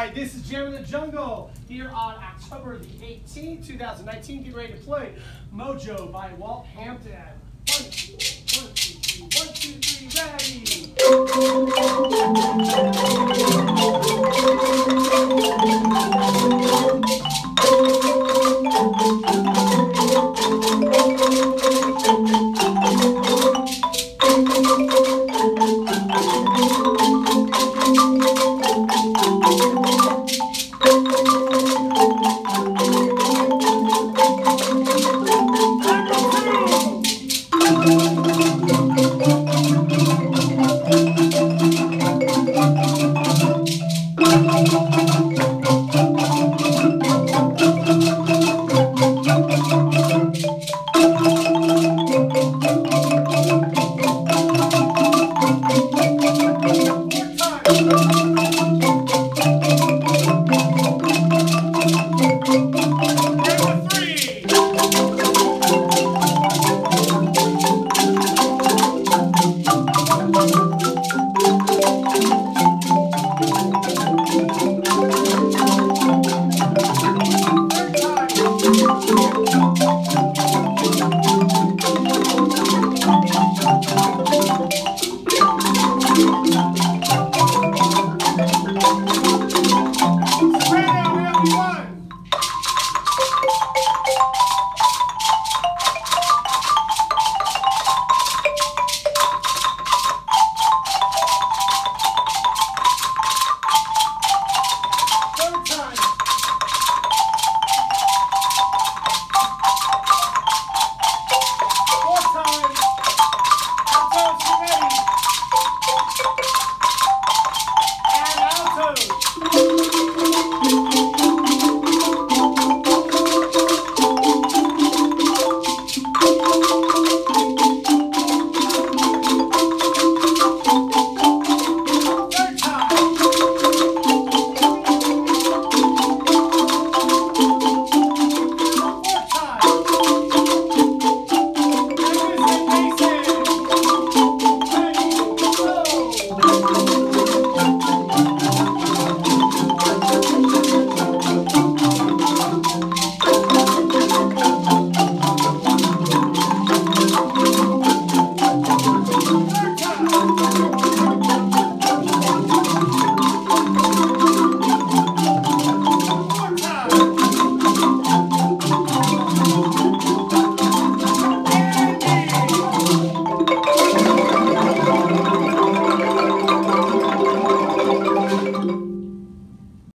Hi, this is Jammin' in the Jungle here on October the 18th, 2019. Get ready to play Mojo by Walt Hampton. One, two, one, two, three, one, two, three, ready.